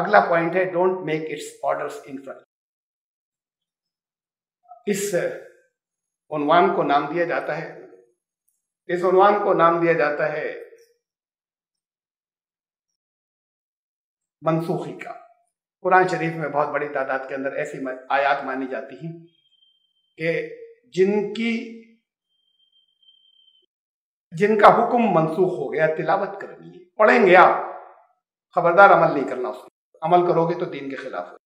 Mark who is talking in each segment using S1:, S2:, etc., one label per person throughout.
S1: اگلا پوائنٹ ہے don't make its orders in front us uh, عنوان کو نام دیا جاتا ہے. اس عنوان کو نام دیا جاتا ہے منسوخی کا. قرآن شریف میں بہت بڑی تعداد کے اندر ایسی آیات مانی جاتی ہیں کہ جن کی جن کا حکم منسوخ ہو گیا، تلاوت کرنی ہے، پڑھیں گے آپ، خبردار عمل نہیں کرنا اس کو عمل کرو گے تو دین کے خلاف ہو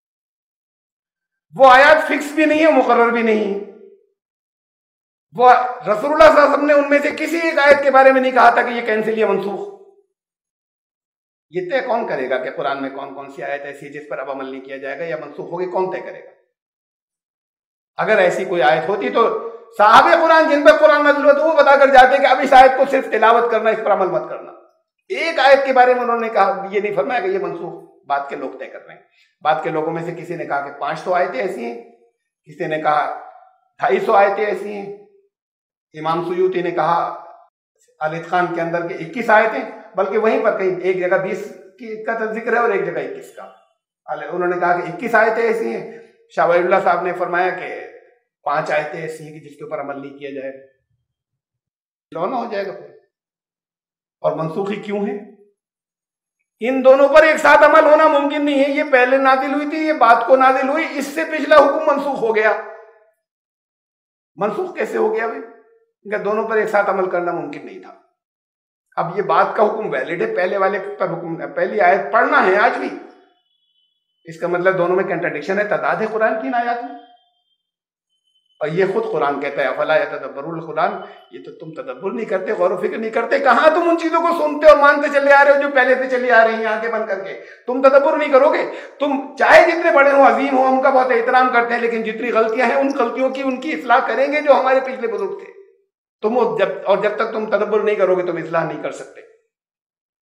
S1: وہ آیات فکس بھی نہیں ہے مقرر بھی نہیں وہ رسول اللہ صلی اللہ علیہ وسلم نے ان میں سے کسی ایک آیت کے بارے میں نہیں کہا تھا کہ یہ کینسل یا منسوخ۔ یہ طے کون کرے گا کہ قرآن میں کون کون سی آیت ایسی ہے جس پر اب عمل نہیں کیا جائے گا یا منسوخ ہوگی؟ کون طے کرے گا؟ اگر ایسی کوئی آیت ہوتی تو صحابہ قرآن جن پر قرآن نازل ہوا تو وہ بتا کر جاتے کہ اب اس آیت کو صرف تلاوت کرنا، اس پر عمل مت کرنا۔ ایک آیت کے بارے میں انہوں نے کہا، یہ نہیں فرمایا کہ یہ منسوخ۔ بات کے لوگ طے کر رہے ہیں۔ بات کے لوگوں میں سے کسی نے کہا کہ پانچ سو آیتیں ایسی ہیں، کسی نے کہا ڈھائی سو آیتیں ایسی ہیں۔ امام سیوتی نے کہا عالد خان کے اندر کے اکیس آیتیں، بلکہ وہیں پر کہیں ایک جگہ بیس کا ذکر ہے اور ایک جگہ اکیس کا۔ انہوں نے کہا کہ اکیس آیتیں ایسی ہیں۔ شاہ ولی اللہ صاحب نے فرمایا کہ پانچ آیتیں ایسی ہیں کہ جس کے اوپر عمل نہیں کیا جائے۔ لونا ہو جائے گا۔ پھر اور منسوخی کیوں ہے؟ ان دونوں پر ایک ساتھ عمل ہونا ممکن نہیں ہے۔ یہ پہلے نازل ہوئی تھی، یہ بات کو نازل ہوئی۔ اس سے پچھلا حکم منسوخ ہو گیا۔ منسوخ کیسے ہو گیا بھائی؟ دونوں پر ایک ساتھ عمل کرنا ممکن نہیں تھا۔ اب یہ بات کا حکم ویلڈ ہے۔ پہلے والے پر حکم، پہلی آیت پڑھنا ہے آج بھی۔ اس کا مطلب دونوں میں کنٹرڈکشن ہے، تعداد ہے قرآن کی آیات میں۔ اور یہ خود قرآن کہتا ہے، افلا یا تدبر القرآن؟ یہ تو تم تدبر نہیں کرتے، غور و فکر نہیں کرتے، کہاں تم ان چیزوں کو سنتے اور مانتے چلے آ رہے ہو جو پہلے سے چلی آ رہی ہیں آنکھیں بند کر کے؟ تم تدبر نہیں کرو گے؟ تم چاہے جتنے بڑے ہوں، عظیم ہوں، ہم کا بہت احترام کرتے ہیں، لیکن جتنی غلطیاں ہیں، ان غلطیوں کی، ان کی اصلاح کریں گے جو ہمارے پچھلے بزرگ تھے۔ تم جب، اور جب تک تم تدبر نہیں کرو گے، تم اصلاح نہیں کر سکتے۔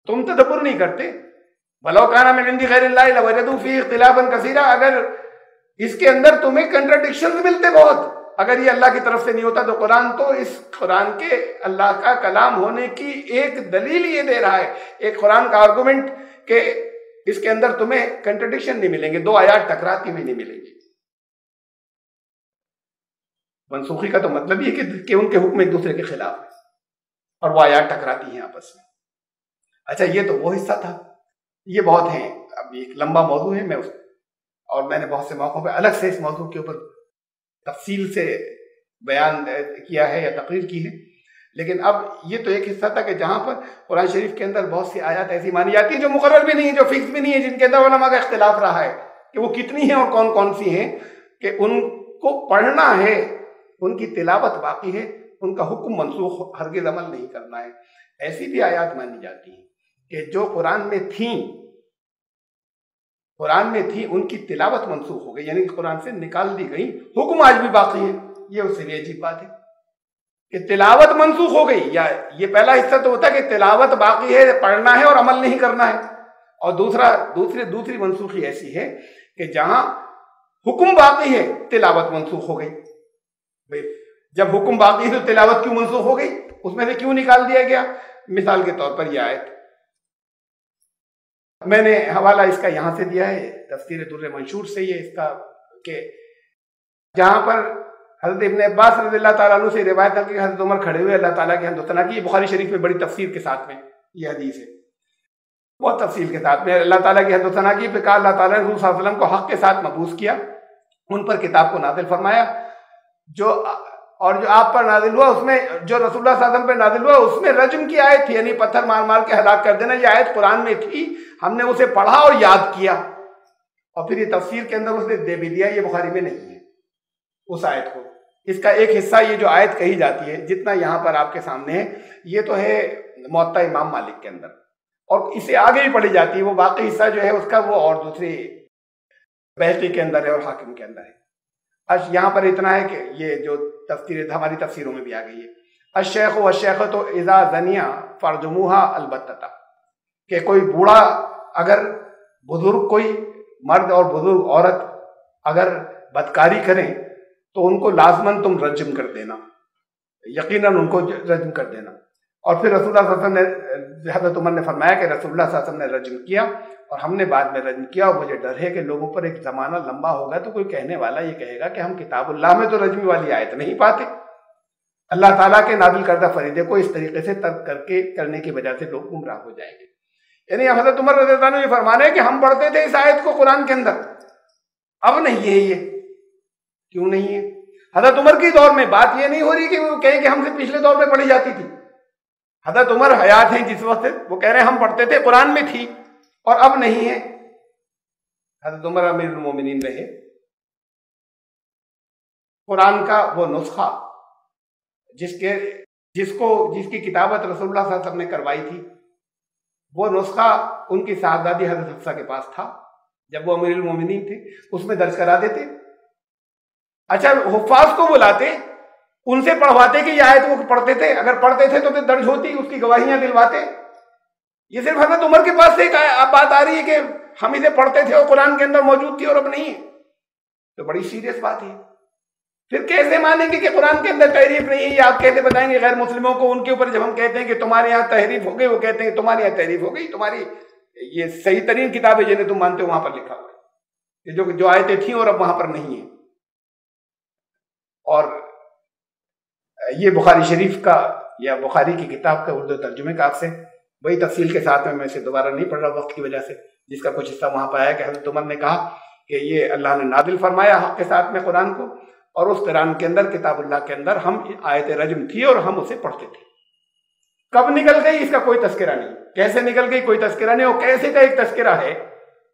S1: تم تدبر نہیں کرتے۔ بلو کانا میں گندی خیر اللہ فی اختلاف کثیرہ اگر اس کے اندر تمہیں کنٹرڈکشن ملتے بہت۔ اگر یہ اللہ کی طرف سے نہیں ہوتا تو قرآن تو اس قرآن کے اللہ کا کلام ہونے کی ایک دلیل یہ دے رہا ہے۔ ایک قرآن کا آرگومنٹ کہ اس کے اندر تمہیں کنٹرڈکشن نہیں ملیں گے، دو آیات ٹکراتی ہوئی نہیں ملیں گی۔ منسوخی کا تو مطلب یہ کہ ان کے حکم ایک دوسرے کے خلاف ہے۔ اور وہ آیات ٹکراتی ہیں آپس میں۔ اچھا یہ تو وہ حصہ تھا۔ یہ بہت ہیں۔ اب ایک لمبا موضوع ہے، میں اس اور میں نے بہت سے موقعوں پہ الگ سے اس موضوع کے اوپر تفصیل سے بیان کیا ہے یا تقریر کی ہے۔ لیکن اب یہ تو ایک حصہ تھا کہ جہاں پر قرآن شریف کے اندر بہت سی آیات ایسی مانی جاتی ہیں جو مقرر بھی نہیں ہے جو فکس بھی نہیں ہے جن کے اندر علماء کا اختلاف رہا ہے کہ وہ کتنی ہیں اور کون کون سی ہیں، کہ ان کو پڑھنا ہے، ان کی تلاوت باقی ہے، ان کا حکم منسوخ ہرگز عمل نہیں کرنا ہے۔ ایسی بھی آیات مانی جاتی ہیں کہ جو قرآن میں تھیں قرآن میں تھی، ان کی تلاوت منسوخ ہو گئی یعنی قرآن سے نکال دی گئی، حکم آج بھی باقی ہے۔ یہ اس سے بھی عجیب بات ہے کہ تلاوت منسوخ ہو گئی، یا یہ پہلا حصہ تو ہوتا ہے کہ تلاوت باقی ہے، پڑھنا ہے اور عمل نہیں کرنا ہے۔ اور دوسرا، دوسری دوسری منسوخی ایسی ہے کہ جہاں حکم باقی ہے، تلاوت منسوخ ہو گئی۔ جب حکم باقی ہے تو تلاوت کیوں منسوخ ہو گئی؟ اس میں سے کیوں نکال دیا گیا؟ مثال کے طور پر یہ آئے میں نے حوالہ اس کا یہاں سے دیا ہے، تفسیر در منشور سے یہ اس کا کہ جہاں پر حضرت ابن عباس رضی اللہ تعالیٰ عنہ سے روایت کہ حضرت عمر کھڑے ہوئے، اللہ تعالیٰ کے ہندوستان کی بخاری شریف میں بڑی تفسیر کے ساتھ میں یہ حدیث ہے۔ بہت تفصیل کے ساتھ میں اللہ تعالیٰ کی حدوثنا کی پہ کہا، اللہ تعالیٰ نے صلی اللہ علیہ وسلم کو حق کے ساتھ محبوس کیا، ان پر کتاب کو نازل فرمایا۔ جو اور جو آپ پر نازل ہوا، اس میں جو رسول اللہ صلی اللہ علیہ وسلم پہ نازل ہوا، اس میں رجم کی آیت تھی یعنی پتھر مار مار کے ہلاک کر دینا، یہ آیت قرآن میں تھی ہم نے اسے پڑھا اور یاد کیا۔ اور پھر یہ تفسیر کے اندر اس نے دے بھی دیا، یہ بخاری میں نہیں ہے۔ اس آیت کو۔ اس کا ایک حصہ یہ جو آیت کہی جاتی ہے، جتنا یہاں پر آپ کے سامنے ہے، یہ تو ہے معطا امام مالک کے اندر۔ اور اسے آگے بھی پڑھی جاتی ہے، وہ باقی حصہ جو ہے، اس کا وہ اور دوسری بحثی کے اندر ہے اور حاکم کے اندر ہے۔ اچھا یہاں پر اتنا ہے کہ یہ جو تفسیر، ہماری تفسیروں میں بھی آ گئی ہے۔ الشیخ و الشیخ تو ازا زنیا فرجموہا البتہ کہ کوئی بوڑھا اگر بزرگ کوئی مرد اور بزرگ عورت اگر بدکاری کریں تو ان کو لازمن تم رجم کر دینا، یقیناً ان کو رجم کر دینا۔ اور پھر رسول اللہ صلی اللہ علیہ وسلم نے جی، حضرت عمر نے فرمایا کہ رسول اللہ صلی اللہ علیہ وسلم نے رجم کیا اور ہم نے بعد میں رجم کیا اور مجھے ڈر ہے کہ لوگوں پر ایک زمانہ لمبا ہوگا تو کوئی کہنے والا یہ کہے گا کہ ہم کتاب اللہ میں تو رجمی والی آیت نہیں پاتے۔ اللہ تعالیٰ کے نازل کردہ فریدے کو اس طریقے سے ترک کر کے کرنے کی وجہ سے لوگ گمراہ ہو جائیں گے۔ یعنی حضرت عمر رضی اللہ عنہ یہ فرمانا ہے کہ ہم پڑھتے تھے اس آیت کو قرآن کے اندر۔ اب نہیں ہے یہ۔ کیوں نہیں ہے؟ حضرت عمر کی دور میں بات یہ نہیں ہو رہی کہ وہ کہیں کہ ہم سے پچھلے دور میں پڑھی جاتی تھی۔ حضرت عمر حیات ہیں جس وقت وہ کہہ رہے ہیں ہم پڑھتے تھے قرآن میں تھی اور اب نہیں ہے۔ حضرت عمر امیر المومنین رہے قرآن کا وہ نسخہ جس کے جس کو جس کی کتابت رسول اللہ صلی اللہ علیہ وسلم نے کروائی تھی۔ وہ نسخہ ان کی صاحبزادی حضرت حفصہ کے پاس تھا، جب وہ امیر المومنین تھے، اس میں درج کرا دیتے۔ اچھا حفاظ کو بلاتے، ان سے پڑھواتے کہ یہ آیت وہ پڑھتے تھے، اگر پڑھتے تھے تو پھر درج ہوتی، اس کی گواہیاں دلواتے۔ یہ صرف حضرت عمر کے پاس سے بات آ رہی ہے کہ ہم اسے پڑھتے تھے اور قرآن کے اندر موجود تھی اور اب نہیں ہے۔ تو بڑی سیریس بات ہے۔ پھر کیسے مانیں گے کہ قرآن کے اندر تحریف نہیں ہے یہ آپ کیسے بتائیں گے غیر مسلموں کو، ان کے اوپر جب ہم کہتے ہیں کہ تمہارے یہاں تحریف ہو گئی، وہ کہتے ہیں تمہارے یہاں تحریف ہو گئی، تمہاری یہ صحیح ترین کتاب ہے جنہیں تم مانتے ہو، وہاں پر لکھا ہوا ہے۔ جو جو آیتیں تھیں اور اب وہاں پر نہیں ہیں۔ اور یہ بخاری شریف کا یا بخاری کی کتاب کا اردو ترجمے کا آپ سے وہی تفصیل کے ساتھ میں میں اسے دوبارہ نہیں پڑھ رہا وقت کی وجہ سے، جس کا کچھ حصہ وہاں پہ آیا کہ حضرت عمر نے کہا کہ یہ اللہ نے نادل فرمایا حق کے ساتھ میں قرآن کو۔ اور اس قرآن کے اندر، کتاب اللہ کے اندر ہم آیت رجم تھی اور ہم اسے پڑھتے تھے۔ کب نکل گئی؟ اس کا کوئی تذکرہ نہیں۔ کیسے نکل گئی؟ کوئی تذکرہ نہیں۔ اور کیسے کا ایک تذکرہ ہے؟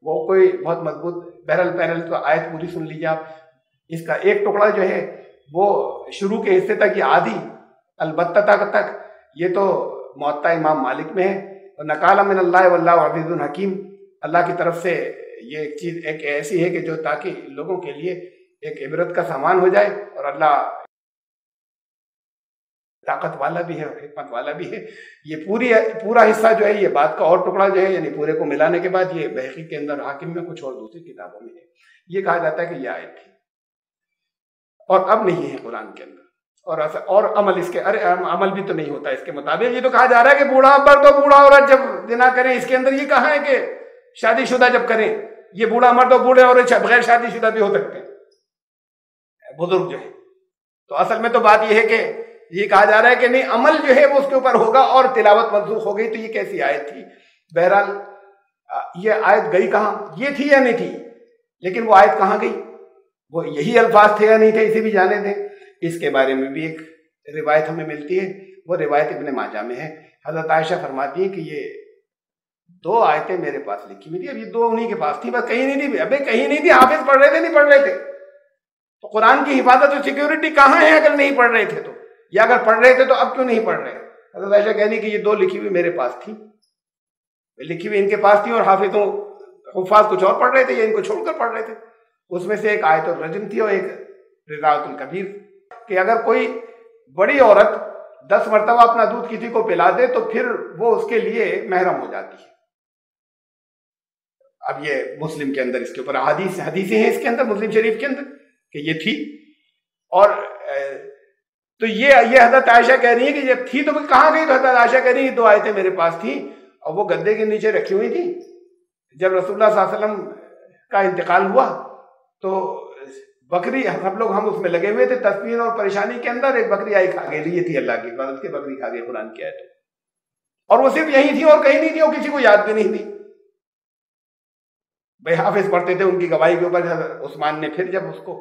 S1: وہ کوئی بہت مضبوط بہرل پہرل تو آیت پوری سن لیجیے آپ۔ اس کا ایک ٹکڑا جو ہے، وہ شروع کے حصے تک یہ آدھی، البتہ تک تک، یہ تو معطا امام مالک میں ہے۔ اور نقال من اللہ واللہ عبید الحکیم۔ اللہ کی طرف سے یہ ایک چیز، ایک ایسی ہے کہ جو تاکہ لوگوں کے لیے ایک عبرت کا سامان ہو جائے اور اللہ طاقت والا بھی ہے اور حکمت والا بھی ہے۔ یہ پوری پورا حصہ جو ہے، یہ بات کا اور ٹکڑا جو ہے یعنی پورے کو ملانے کے بعد یہ بحقی کے اندر حاکم میں کچھ اور دوسری کتابوں میں ہے۔ یہ کہا جاتا ہے کہ یہ آیت تھی۔ اور اب نہیں ہے قرآن کے اندر۔ اور اور عمل اس کے ارے عمل بھی تو نہیں ہوتا۔ اس کے مطابق یہ تو کہا جا رہا ہے کہ بوڑھا پر تو بوڑھا عورت جب دنا کریں، اس کے اندر یہ کہا ہے کہ شادی شدہ جب کریں، یہ بوڑھا مرد اور بوڑھے عورت بغیر شادی شدہ بھی ہو سکتے ہیں۔ بزرگ جو ہے تو اصل میں تو بات یہ ہے کہ یہ کہا جا رہا ہے کہ نہیں، عمل جو ہے وہ اس کے اوپر ہوگا اور تلاوت منسوخ ہو گئی۔ تو یہ کیسی آیت تھی؟ بہرحال یہ آیت گئی کہاں؟ یہ تھی یا نہیں تھی؟ لیکن وہ آیت کہاں گئی؟ وہ یہی الفاظ تھے یا نہیں تھے؟ اسے بھی جانے دیں۔ اس کے بارے میں بھی ایک روایت ہمیں ملتی ہے۔ وہ روایت ابن ماجہ میں ہے۔ حضرت عائشہ فرماتی ہیں کہ یہ دو آیتیں میرے پاس لکھی ہوئی تھی اب یہ دو انہیں کے پاس تھی بس کہیں نہیں تھی ابھی کہیں نہیں تھی حافظ پڑھ رہے تھے، نہیں پڑھ رہے تھے۔ تو قرآن کی حفاظت اور سیکیورٹی کہاں ہے اگر نہیں پڑھ رہے تھے تو؟ یا اگر پڑھ رہے تھے تو اب کیوں نہیں پڑھ رہے؟ حضرت عائشہ کہنی کہ یہ دو لکھی ہوئی میرے پاس تھی۔ لکھی ہوئی ان کے پاس تھی اور حافظوں حفاظ کچھ اور پڑھ رہے تھے یا ان کو چھوڑ کر پڑھ رہے تھے۔ اس میں سے ایک آیت الرجم تھی اور ایک رضاوت القبیر۔ کہ اگر کوئی بڑی عورت دس مرتبہ اپنا دودھ کسی کو پلا دے تو پھر وہ اس کے لیے محرم ہو جاتی ہے۔ اب یہ مسلم کے اندر اس کے اوپر حدیث حدیثیں ہیں اس کے اندر، مسلم شریف کے اندر۔ کہ یہ تھی۔ اور تو یہ یہ حضرت عائشہ کہہ رہی ہے کہ جب تھی تو کہاں گئی؟ تو حضرت عائشہ کہہ رہی ہے دو آیتیں میرے پاس تھیں اور وہ گدے کے نیچے رکھی ہوئی تھی جب رسول اللہ صلی اللہ علیہ وسلم کا انتقال ہوا تو بکری، ہم لوگ، ہم اس میں لگے ہوئے تھے تصویر اور پریشانی کے اندر ایک بکری آئی کھا گئی یہ تھی اللہ کی عبادت کے بکری کھا گئی، قرآن کی آیت اور وہ صرف یہی تھی اور کہیں نہیں تھی، اور کسی کو یاد بھی نہیں تھی۔ بھائی حافظ پڑھتے تھے ان کی گواہی کے اوپر عثمان نے پھر جب اس کو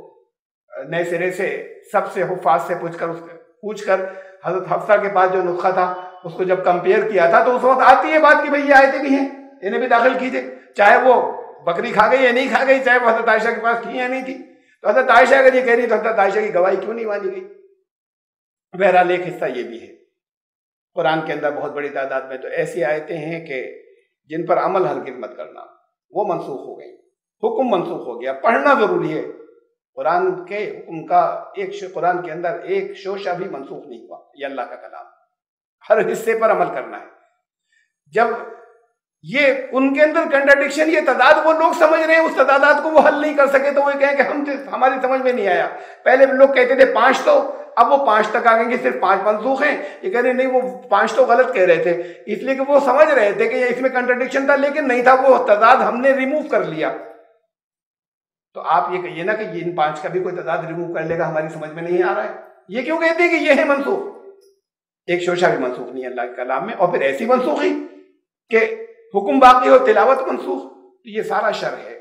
S1: نئے سرے سے سب سے حفاظ سے پوچھ کر پوچھ کر حضرت حفصہ کے پاس جو نسخہ تھا، اس کو جب کمپیئر کیا تھا تو اس وقت آتی ہے بات کہ بھائی یہ آیتیں بھی ہیں انہیں بھی داخل کیجیے۔ چاہے وہ بکری کھا گئی یا نہیں کھا گئی، چاہے وہ حضرت عائشہ کے پاس تھی یا نہیں تھی تو حضرت عائشہ اگر یہ کہہ رہی تو حضرت عائشہ کی گواہی کیوں نہیں مانی گئی؟ بہرحال ایک حصہ یہ بھی ہے۔ قرآن کے اندر بہت بڑی تعداد میں تو ایسی آیتیں ہیں کہ جن پر عمل ہرگز مت کرنا وہ منسوخ ہو گئی۔ حکم منسوخ ہو گیا۔ پڑھنا ضروری ہے۔ قرآن کے حکم کا ایک قرآن کے اندر ایک شوشہ بھی منسوخ نہیں ہوا، یہ اللہ کا کلام۔ ہر حصے پر عمل کرنا ہے۔ جب یہ ان کے اندر کنٹرڈکشن یہ تعداد وہ لوگ سمجھ رہے ہیں، اس تعداد کو وہ حل نہیں کر سکے تو وہ کہیں کہ ہم ہماری سمجھ میں نہیں آیا۔ پہلے لوگ کہتے تھے پانچ تو، اب وہ پانچ تک آ گئے کہ صرف پانچ منسوخ ہیں۔ یہ کہہ رہے نہیں، وہ پانچ تو غلط کہہ رہے تھے۔ اس لیے کہ وہ سمجھ رہے تھے کہ اس میں کنٹرڈکشن تھا، لیکن نہیں تھا، وہ تعداد ہم نے ریموو کر لیا۔ تو آپ یہ کہیے نا کہ ان پانچ کا بھی کوئی تعداد ریموو کر لے گا، ہماری سمجھ میں نہیں آ رہا ہے۔ یہ کیوں کہتے ہیں کہ یہ ہے منسوخ؟ ایک شوشہ بھی منسوخ نہیں ہے اللہ کے کلام میں، اور پھر ایسی منسوخی کہ حکم باقی ہو، تلاوت منسوخ، تو یہ سارا شر ہے۔